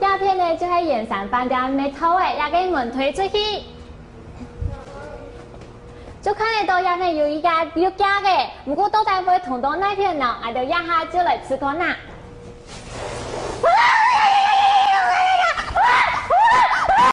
鸦片呢就喺盐山饭店门口诶，也给门推出去。就看得到鸦片有一家有假嘅，不过都在不会同到那片呢，俺就一下就来吃光了。